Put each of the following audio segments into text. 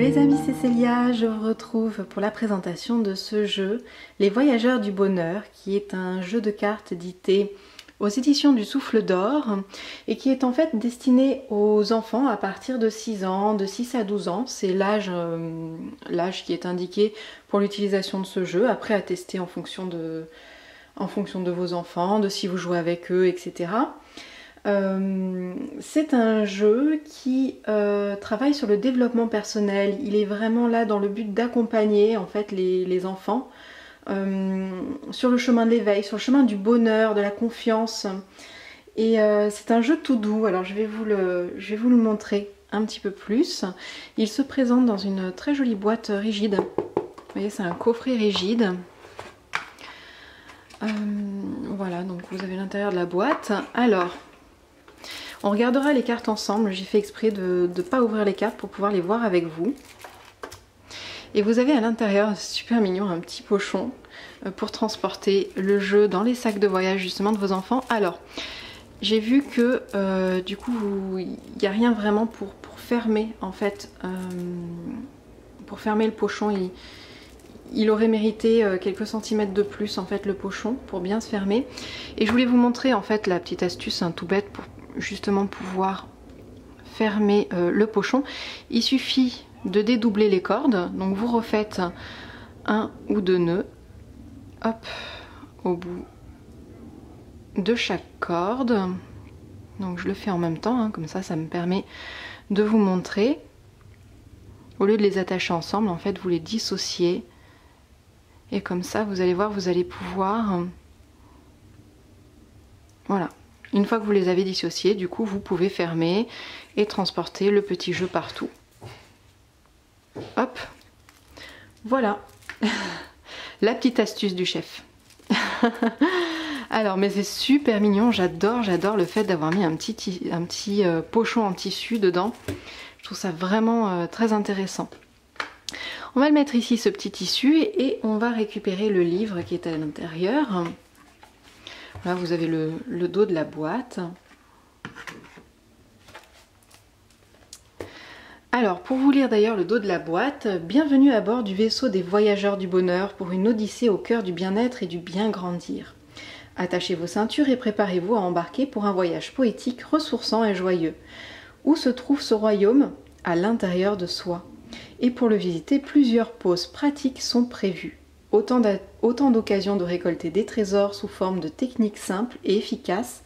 Les amis, c'est Célia, je vous retrouve pour la présentation de ce jeu Les Voyageurs du Bonheur qui est un jeu de cartes édité aux éditions du Souffle d'Or et qui est en fait destiné aux enfants à partir de 6 ans, de 6 à 12 ans. C'est l'âge euh, l'âge qui est indiqué pour l'utilisation de ce jeu, après à tester en fonction de vos enfants, de si vous jouez avec eux, etc. Euh, c'est un jeu qui euh, travaille sur le développement personnel. Il est vraiment là dans le but d'accompagner en fait les, enfants euh, sur le chemin de l'éveil, sur le chemin du bonheur, de la confiance. Et c'est un jeu tout doux. Alors je vais, vous le, je vais vous le montrer un petit peu plus. Il se présente dans une très jolie boîte rigide. Vous voyez, c'est un coffret rigide. voilà, donc vous avez l'intérieur de la boîte. Alors, on regardera les cartes ensemble, j'ai fait exprès de ne pas ouvrir les cartes pour pouvoir les voir avec vous. Et vous avez à l'intérieur, super mignon, un petit pochon euh, pour transporter le jeu dans les sacs de voyage justement de vos enfants. Alors, j'ai vu que euh, du coup, il n'y a rien vraiment pour, fermer en fait, euh, pour fermer le pochon. Il, aurait mérité quelques centimètres de plus en fait le pochon pour bien se fermer et je voulais vous montrer en fait la petite astuce un tout bête pour justement pouvoir fermer euh, le pochon. Il suffit de dédoubler les cordes. Donc vous refaites un ou deux nœuds. Hop, au bout de chaque corde. Donc je le fais en même temps, hein, comme ça ça me permet de vous montrer. Au lieu de les attacher ensemble, en fait vous les dissociez. Et comme ça vous allez voir, vous allez pouvoir... Voilà, une fois que vous les avez dissociés, du coup, vous pouvez fermer et transporter le petit jeu partout. Hop, voilà, la petite astuce du chef. Alors, mais c'est super mignon, j'adore, j'adore le fait d'avoir mis un petit, euh, pochon en tissu dedans. Je trouve ça vraiment euh, très intéressant. On va le mettre ici, ce petit tissu, et on va récupérer le livre qui est à l'intérieur. Là, vous avez le, dos de la boîte. Alors, pour vous lire d'ailleurs le dos de la boîte, bienvenue à bord du vaisseau des voyageurs du bonheur pour une odyssée au cœur du bien-être et du bien grandir. Attachez vos ceintures et préparez-vous à embarquer pour un voyage poétique, ressourçant et joyeux. Où se trouve ce royaume À l'intérieur de soi. Et pour le visiter, plusieurs pauses pratiques sont prévues. Autant d'occasions de récolter des trésors sous forme de techniques simples et efficaces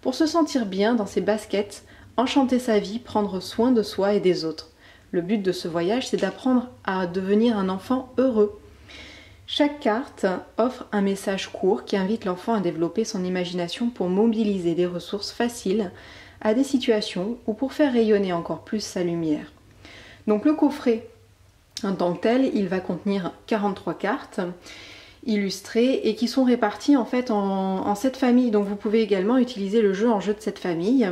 pour se sentir bien dans ses baskets, enchanter sa vie, prendre soin de soi et des autres. Le but de ce voyage, c'est d'apprendre à devenir un enfant heureux. Chaque carte offre un message court qui invite l'enfant à développer son imagination pour mobiliser des ressources faciles à des situations ou pour faire rayonner encore plus sa lumière. Donc le coffret en tant que tel, il va contenir 43 cartes illustrées et qui sont réparties en fait en, cette famille. Donc vous pouvez également utiliser le jeu en jeu de cette famille.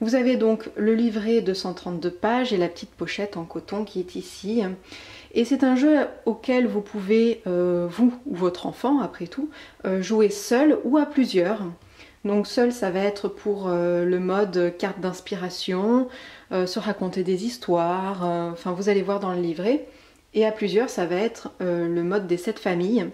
Vous avez donc le livret de 132 pages et la petite pochette en coton qui est ici. Et c'est un jeu auquel vous pouvez, euh, vous ou votre enfant après tout, euh, jouer seul ou à plusieurs. Donc seul, ça va être pour euh, le mode carte d'inspiration, euh, se raconter des histoires, euh, enfin vous allez voir dans le livret. Et à plusieurs, ça va être le mode des sept familles.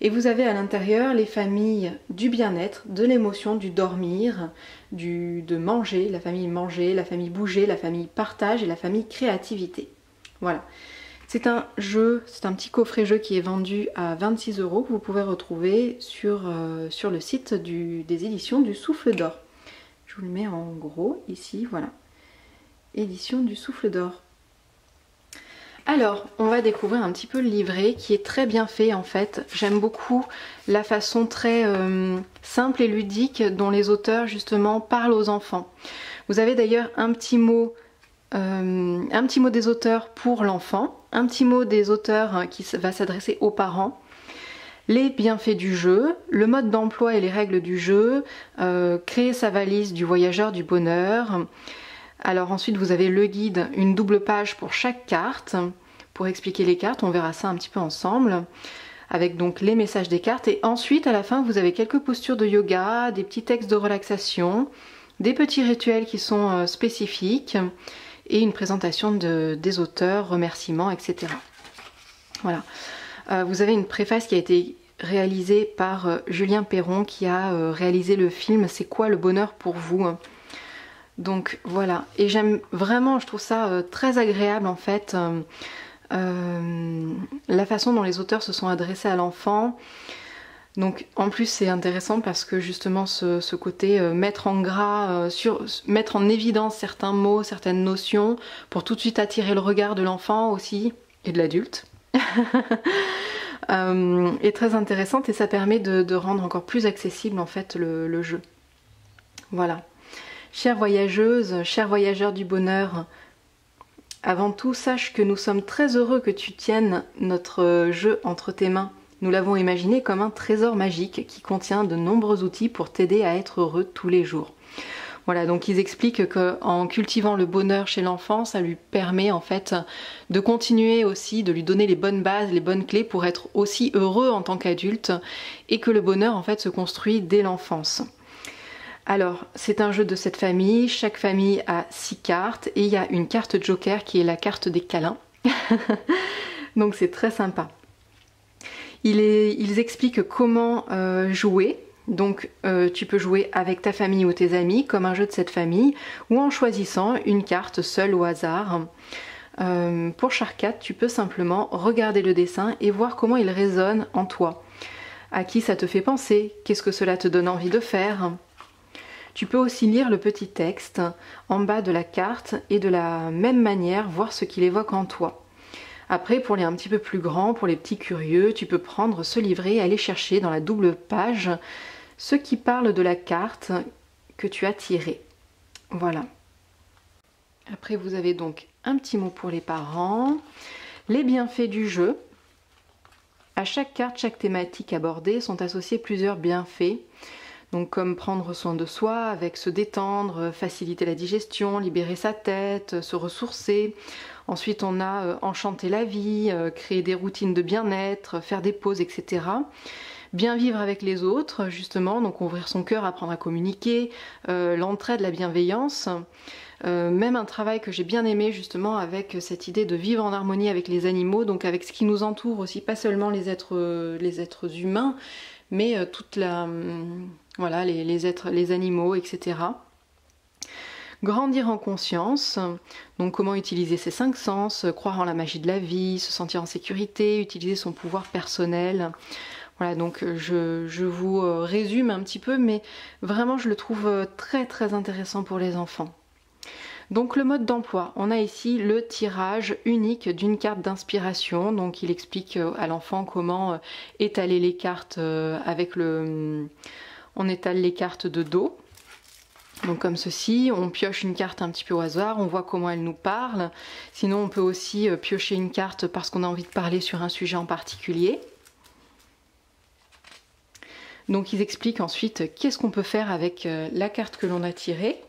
Et vous avez à l'intérieur les familles du bien-être, de l'émotion, du dormir, du, de manger, la famille manger, la famille bouger, la famille partage et la famille créativité. Voilà. C'est un jeu, c'est un petit coffret jeu qui est vendu à 26 euros que vous pouvez retrouver sur, euh, le site des éditions du Souffle d'Or. Je vous le mets en gros ici, voilà. Édition du Souffle d'Or. Alors, on va découvrir un petit peu le livret qui est très bien fait en fait. J'aime beaucoup la façon très euh, simple et ludique dont les auteurs justement parlent aux enfants. Vous avez d'ailleurs un petit mot euh, un petit mot des auteurs pour l'enfant, un petit mot des auteurs hein, qui va s'adresser aux parents, les bienfaits du jeu, le mode d'emploi et les règles du jeu, euh, créer sa valise du voyageur du bonheur. Alors ensuite vous avez le guide, une double page pour chaque carte. Pour expliquer les cartes, on verra ça un petit peu ensemble. Avec donc les messages des cartes. Et ensuite à la fin vous avez quelques postures de yoga, des petits textes de relaxation, des petits rituels qui sont euh, spécifiques et une présentation de, des auteurs, remerciements, etc. Voilà. Euh, vous avez une préface qui a été réalisée par euh, Julien Perron qui a euh, réalisé le film C'est quoi le bonheur pour vous Donc voilà. Et j'aime vraiment, je trouve ça très agréable en fait. la façon dont les auteurs se sont adressés à l'enfant. Donc en plus c'est intéressant parce que justement ce, côté mettre en gras, sur, mettre en évidence certains mots, certaines notions pour tout de suite attirer le regard de l'enfant aussi et de l'adulte. Euh, est très intéressante et ça permet de, rendre encore plus accessible en fait le, jeu. Voilà. Chère voyageuse, chers voyageurs du bonheur, avant tout, sache que nous sommes très heureux que tu tiennes notre jeu entre tes mains. Nous l'avons imaginé comme un trésor magique qui contient de nombreux outils pour t'aider à être heureux tous les jours. Voilà, donc ils expliquent qu'en cultivant le bonheur chez l'enfant, ça lui permet en fait de continuer aussi, de lui donner les bonnes bases, les bonnes clés pour être aussi heureux en tant qu'adulte et que le bonheur en fait se construit dès l'enfance. Alors, c'est un jeu de cette famille, chaque famille a six cartes et il y a une carte joker qui est la carte des câlins. donc c'est très sympa. Ils expliquent comment euh, jouer donc euh, tu peux jouer avec ta famille ou tes amis comme un jeu de cette famille ou en choisissant une carte seule au hasard. Euh, pour chaque carte, tu peux simplement regarder le dessin et voir comment il résonne en toi. À qui ça te fait penser? Qu'est-ce que cela te donne envie de faire? Tu peux aussi lire le petit texte en bas de la carte et de la même manière voir ce qu'il évoque en toi. Après, pour les un petit peu plus grands, pour les petits curieux, tu peux prendre ce livret et aller chercher dans la double page ce qui parle de la carte que tu as tirée. Voilà. Après, vous avez donc un petit mot pour les parents, les bienfaits du jeu. À chaque carte, chaque thématique abordée sont associés plusieurs bienfaits. Donc comme prendre soin de soi avec se détendre, faciliter la digestion, libérer sa tête, se ressourcer. Ensuite on a euh, enchanter la vie, euh, créer des routines de bien-être, faire des pauses, etc bien vivre avec les autres, justement, donc ouvrir son cœur, apprendre à communiquer, euh, l'entraide, la bienveillance. Même un travail que j'ai bien aimé justement avec cette idée de vivre en harmonie avec les animaux, donc avec ce qui nous entoure aussi, pas seulement les êtres, humains, mais toute la, voilà, les, les, êtres, les animaux, etc. Grandir en conscience, donc comment utiliser ses cinq sens, croire en la magie de la vie, se sentir en sécurité, utiliser son pouvoir personnel, voilà, donc euh, je, vous euh, résume un petit peu, mais vraiment je le trouve euh, très très intéressant pour les enfants. Donc le mode d'emploi, on a ici le tirage unique d'une carte d'inspiration. Donc il explique à l'enfant comment étaler les cartes avec le... On étale les cartes de dos. Donc comme ceci, on pioche une carte un petit peu au hasard, on voit comment elle nous parle. Sinon on peut aussi piocher une carte parce qu'on a envie de parler sur un sujet en particulier. Donc ils expliquent ensuite qu'est-ce qu'on peut faire avec euh, la carte que l'on a tirée.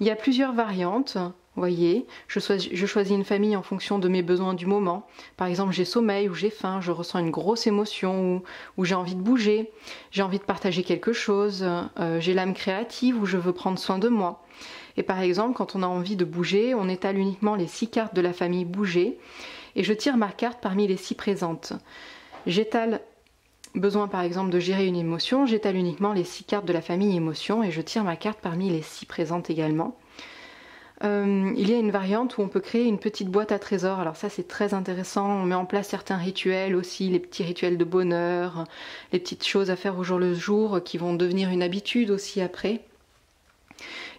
Il y a plusieurs variantes. Voyez, je choisis, une famille en fonction de mes besoins du moment. Par exemple, j'ai sommeil ou j'ai faim, je ressens une grosse émotion ou, j'ai envie de bouger, j'ai envie de partager quelque chose, euh, j'ai l'âme créative ou je veux prendre soin de moi. Et par exemple, quand on a envie de bouger, on étale uniquement les six cartes de la famille bouger et je tire ma carte parmi les six présentes. J'étale Besoin par exemple de gérer une émotion, j'étale uniquement les six cartes de la famille émotion et je tire ma carte parmi les six présentes également. Euh, il y a une variante où on peut créer une petite boîte à trésors. Alors ça c'est très intéressant. On met en place certains rituels aussi, les petits rituels de bonheur, les petites choses à faire au jour le jour qui vont devenir une habitude aussi après.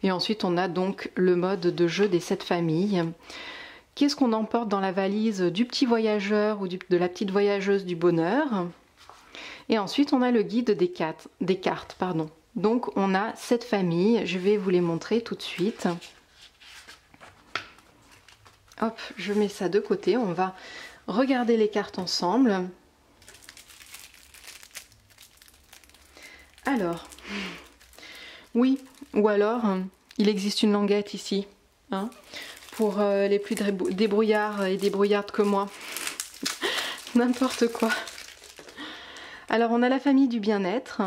Et ensuite on a donc le mode de jeu des sept familles. Qu'est-ce qu'on emporte dans la valise du petit voyageur ou de la petite voyageuse du bonheur? Et ensuite, on a le guide des, cartes. Pardon. Donc, on a cette famille. Je vais vous les montrer tout de suite. Hop, je mets ça de côté. On va regarder les cartes ensemble. Alors, oui, ou alors, il existe une languette ici, hein, pour euh, les plus débrouillards et débrouillardes que moi. N'importe quoi. Alors on a la famille du bien-être.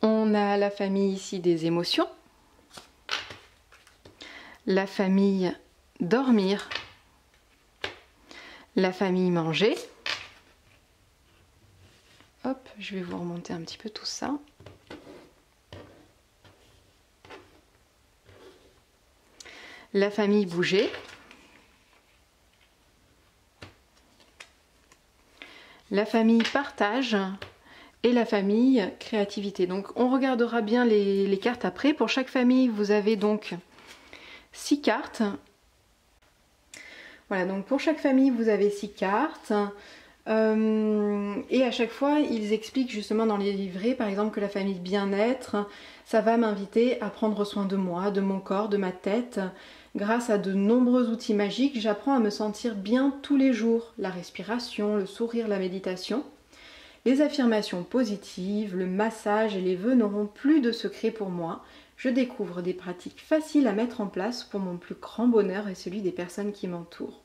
On a la famille ici des émotions. la famille dormir, la famille manger. Hop, je vais vous remonter un petit peu tout ça. La famille bouger. La famille partage et la famille créativité. Donc on regardera bien les, cartes après. Pour chaque famille, vous avez donc 6 cartes. Voilà, donc pour chaque famille, vous avez 6 cartes. Euh, et à chaque fois, ils expliquent justement dans les livrets, par exemple, que la famille bien-être, ça va m'inviter à prendre soin de moi, de mon corps, de ma tête. Grâce à de nombreux outils magiques, j'apprends à me sentir bien tous les jours. La respiration, le sourire, la méditation. Les affirmations positives, le massage et les vœux n'auront plus de secret pour moi. Je découvre des pratiques faciles à mettre en place pour mon plus grand bonheur et celui des personnes qui m'entourent.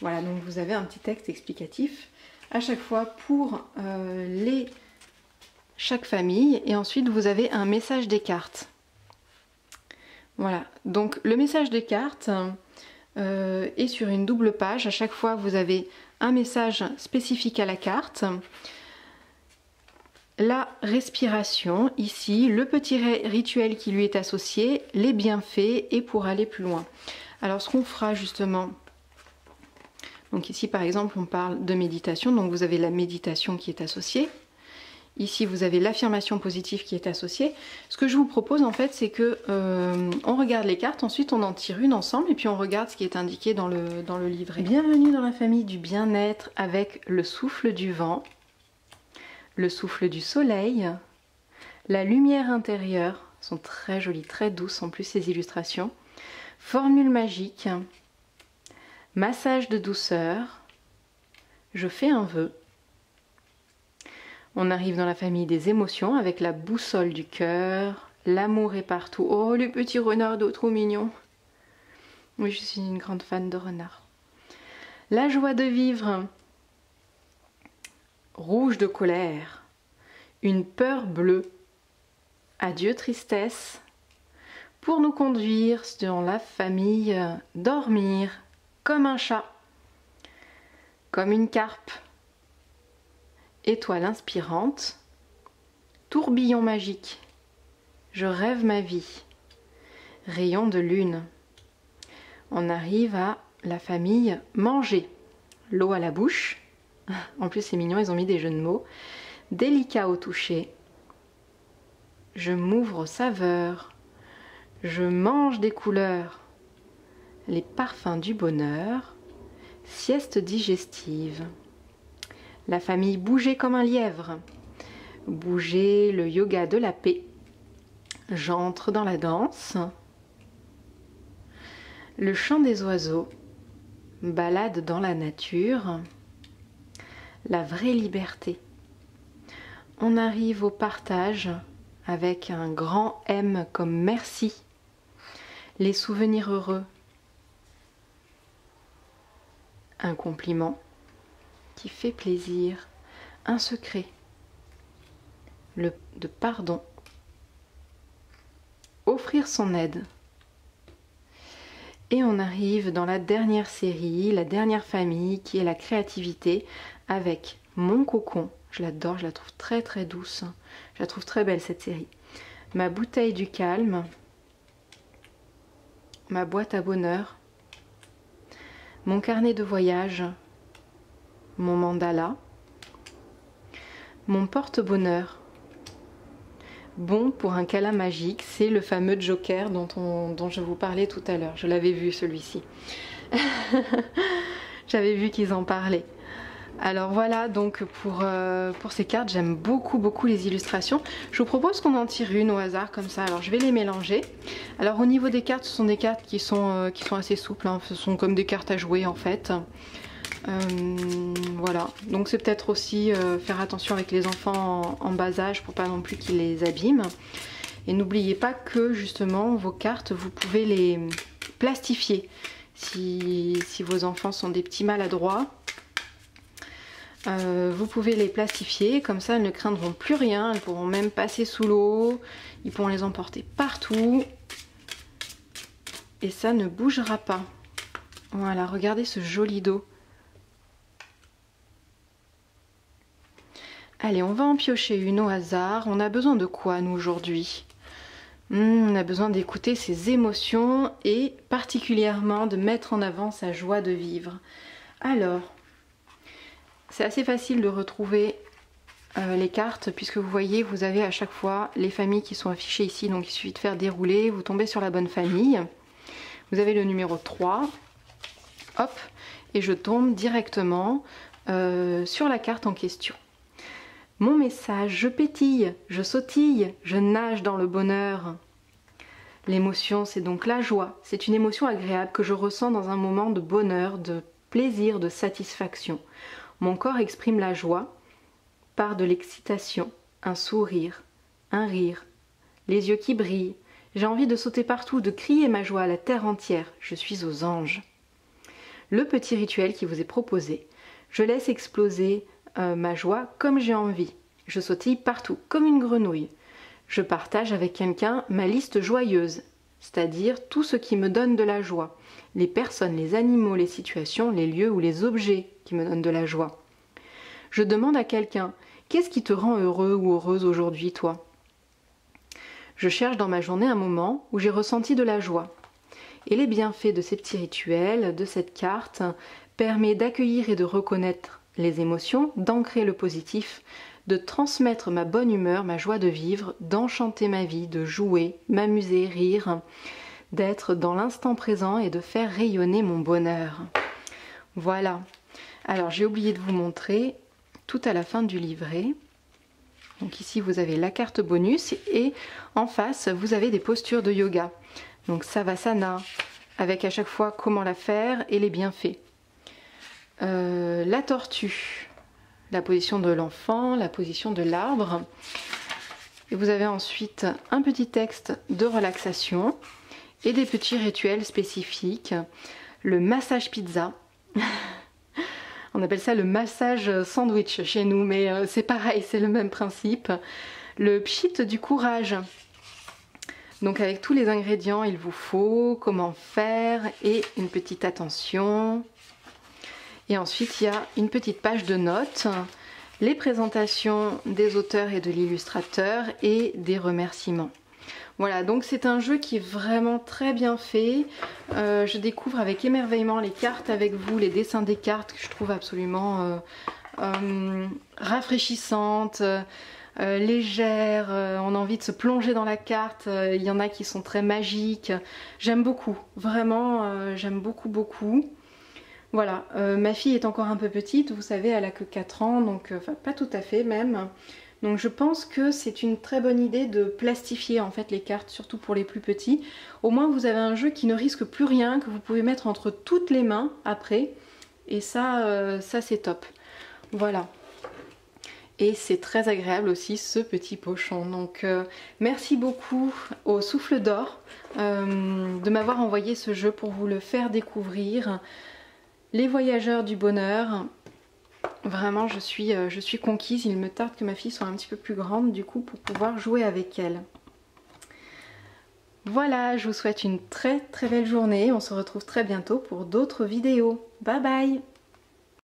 Voilà, donc vous avez un petit texte explicatif à chaque fois pour euh, les chaque famille et ensuite vous avez un message des cartes. Voilà, donc le message des cartes euh, est sur une double page. À chaque fois vous avez un message spécifique à la carte. La respiration, ici, le petit rituel qui lui est associé, les bienfaits et pour aller plus loin. Alors ce qu'on fera justement donc ici par exemple on parle de méditation, donc vous avez la méditation qui est associée. Ici vous avez l'affirmation positive qui est associée. Ce que je vous propose en fait c'est que euh, on regarde les cartes, ensuite on en tire une ensemble et puis on regarde ce qui est indiqué dans le, dans le livret. Bienvenue dans la famille du bien-être avec le souffle du vent, le souffle du soleil, la lumière intérieure, sont très jolies, très douces en plus ces illustrations. Formule magique, Massage de douceur. Je fais un vœu. On arrive dans la famille des émotions avec la boussole du cœur. L'amour est partout. Oh, le petit renard d'eau, trop mignon. Oui, je suis une grande fan de renard. La joie de vivre. Rouge de colère. Une peur bleue. Adieu tristesse. Pour nous conduire dans la famille, dormir, comme un chat, comme une carpe, étoile inspirante, tourbillon magique, je rêve ma vie, rayon de lune. On arrive à la famille manger, l'eau à la bouche, en plus c'est mignon, ils ont mis des jeux de mots, délicat au toucher, je m'ouvre aux saveurs, je mange des couleurs, les parfums du bonheur, sieste digestive. La famille bouger comme un lièvre, bouger le yoga de la paix. J'entre dans la danse. Le chant des oiseaux, balade dans la nature. La vraie liberté. On arrive au partage avec un grand M comme merci. Les souvenirs heureux, un compliment fait plaisir, un secret, le de pardon, offrir son aide. Et on arrive dans la dernière série, la dernière famille qui est la créativité avec mon cocon. Je l'adore, je la trouve très très douce. Je la trouve très belle cette série. Ma bouteille du calme, ma boîte à bonheur, mon carnet de voyage, mon mandala, mon porte-bonheur. Bon pour un câlin magique, c'est le fameux Joker dont, je vous parlais tout à l'heure. Je l'avais vu celui-ci. J'avais vu qu'ils en parlaient. Alors voilà donc pour, euh, pour ces cartes, j'aime beaucoup beaucoup les illustrations. Je vous propose qu'on en tire une au hasard comme ça. Alors je vais les mélanger. Alors au niveau des cartes, ce sont des cartes qui sont, euh, assez souples. Hein. Ce sont comme des cartes à jouer en fait. Euh, voilà, donc c'est peut-être aussi faire attention avec les enfants en, bas âge pour pas non plus qu'ils les abîment. Et n'oubliez pas que justement vos cartes, vous pouvez les plastifier. Si, si vos enfants sont des petits maladroits, euh, vous pouvez les plastifier, comme ça elles ne craindront plus rien, elles pourront même passer sous l'eau, ils pourront les emporter partout. et ça ne bougera pas. Voilà, regardez ce joli dos. Allez, on va en piocher une au hasard. On a besoin de quoi, nous, aujourd'hui? Hmm, On a besoin d'écouter ses émotions et particulièrement de mettre en avant sa joie de vivre. Alors, c'est assez facile de retrouver euh, les cartes puisque vous voyez, vous avez à chaque fois les familles qui sont affichées ici. Donc, il suffit de faire dérouler, vous tombez sur la bonne famille. Vous avez le numéro 3. Hop, et je tombe directement euh, sur la carte en question. Mon message, je pétille, je sautille, je nage dans le bonheur. L'émotion, c'est donc la joie. C'est une émotion agréable que je ressens dans un moment de bonheur, de plaisir, de satisfaction. Mon corps exprime la joie par de l'excitation, un sourire, un rire, les yeux qui brillent. J'ai envie de sauter partout, de crier ma joie à la terre entière. Je suis aux anges. Le petit rituel qui vous est proposé. Je laisse exploser euh, ma joie comme j'ai envie. Je sautille partout, comme une grenouille. Je partage avec quelqu'un ma liste joyeuse, c'est-à-dire tout ce qui me donne de la joie, les personnes, les animaux, les situations, les lieux ou les objets qui me donnent de la joie. Je demande à quelqu'un Qu'est-ce qui te rend heureux ou heureuse aujourd'hui, toi? Je cherche dans ma journée un moment où j'ai ressenti de la joie. Et les bienfaits de ces petits rituels, de cette carte, permet d'accueillir et de reconnaître les émotions, d'ancrer le positif, de transmettre ma bonne humeur, ma joie de vivre, d'enchanter ma vie, de jouer, m'amuser, rire, d'être dans l'instant présent et de faire rayonner mon bonheur. Voilà. Alors j'ai oublié de vous montrer tout à la fin du livret. Donc ici vous avez la carte bonus et en face vous avez des postures de yoga. Donc Savasana avec à chaque fois comment la faire et les bienfaits. Euh, la tortue, la position de l'enfant, la position de l'arbre. Et vous avez ensuite un petit texte de relaxation et des petits rituels spécifiques. Le massage pizza. On appelle ça le massage sandwich chez nous, mais euh, c'est pareil, c'est le même principe. Le pchit du courage. Donc avec tous les ingrédients, il vous faut comment faire et une petite attention. Et ensuite, il y a une petite page de notes, les présentations des auteurs et de l'illustrateur et des remerciements. Voilà, donc c'est un jeu qui est vraiment très bien fait. Euh, je découvre avec émerveillement les cartes avec vous, les dessins des cartes que je trouve absolument euh, euh, rafraîchissantes. légères, on a envie de se plonger dans la carte, il y en a qui sont très magiques. J'aime beaucoup, vraiment, j'aime beaucoup beaucoup. Voilà, euh, ma fille est encore un peu petite, vous savez, elle a que 4 ans, donc euh, pas tout à fait même. Donc je pense que c'est une très bonne idée de plastifier en fait les cartes, surtout pour les plus petits. Au moins vous avez un jeu qui ne risque plus rien, que vous pouvez mettre entre toutes les mains après. Et ça, euh, ça c'est top. Voilà. Et c'est très agréable aussi ce petit pochon. Donc merci beaucoup au Souffle d'Or de m'avoir envoyé ce jeu pour vous le faire découvrir. Les voyageurs du bonheur. Vraiment, je suis, euh, je suis conquise. Il me tarde que ma fille soit un petit peu plus grande, du coup, pour pouvoir jouer avec elle. Voilà, je vous souhaite une très très belle journée. On se retrouve très bientôt pour d'autres vidéos. Bye bye